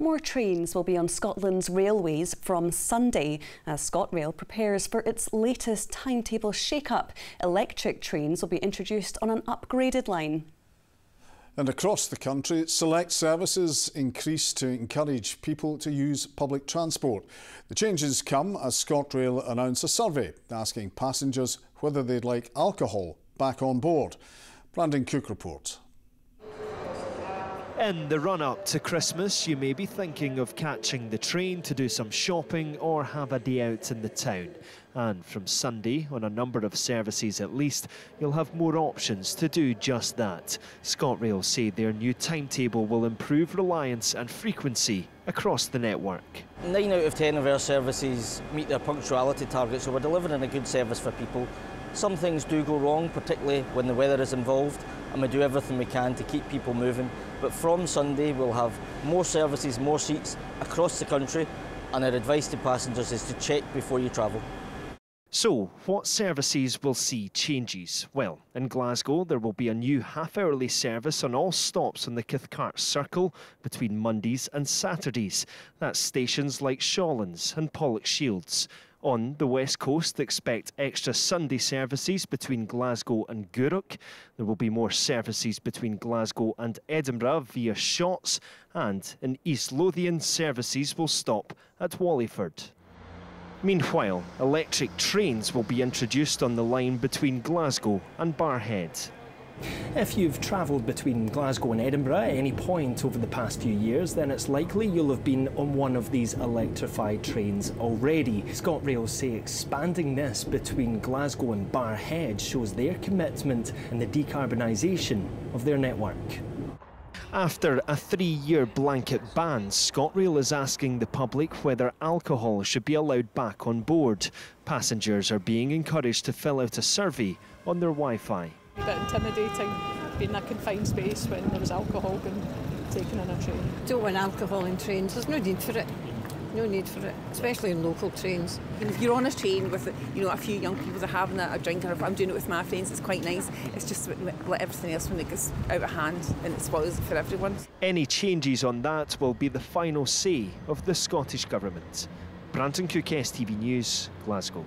More trains will be on Scotland's railways from Sunday as ScotRail prepares for its latest timetable shake-up. Electric trains will be introduced on an upgraded line. And across the country, select services increase to encourage people to use public transport. The changes come as ScotRail announced a survey asking passengers whether they'd like alcohol back on board. Brandon Cook reports. In the run up to Christmas, you may be thinking of catching the train to do some shopping or have a day out in the town. And from Sunday, on a number of services at least, you'll have more options to do just that. ScotRail say their new timetable will improve reliance and frequency across the network. Nine out of ten of our services meet their punctuality targets, so we're delivering a good service for people. Some things do go wrong, particularly when the weather is involved, and we do everything we can to keep people moving. But from Sunday, we'll have more services, more seats across the country, and our advice to passengers is to check before you travel. So, what services will see changes? Well, in Glasgow, there will be a new half hourly service on all stops on the Cathcart Circle between Mondays and Saturdays. That's stations like Shawlands and Pollokshields. On the west coast, expect extra Sunday services between Glasgow and Gourock. There will be more services between Glasgow and Edinburgh via Shotts, and in East Lothian, services will stop at Wallyford. Meanwhile, electric trains will be introduced on the line between Glasgow and Barrhead. If you've travelled between Glasgow and Edinburgh at any point over the past few years, then it's likely you'll have been on one of these electrified trains already. ScotRail say expanding this between Glasgow and Barrhead shows their commitment in the decarbonisation of their network. After a three-year blanket ban, ScotRail is asking the public whether alcohol should be allowed back on board. Passengers are being encouraged to fill out a survey on their Wi-Fi. A bit intimidating being in a confined space when there was alcohol being taken on a train. Don't want alcohol in trains, there's no need for it. No need for it, especially in local trains. And if you're on a train with, you know, a few young people that are having a, a drink, or if I'm doing it with my friends, it's quite nice. It's just like everything else when it gets out of hand and it spoils it for everyone. Any changes on that will be the final say of the Scottish Government. Brandon Cook, STV News, Glasgow.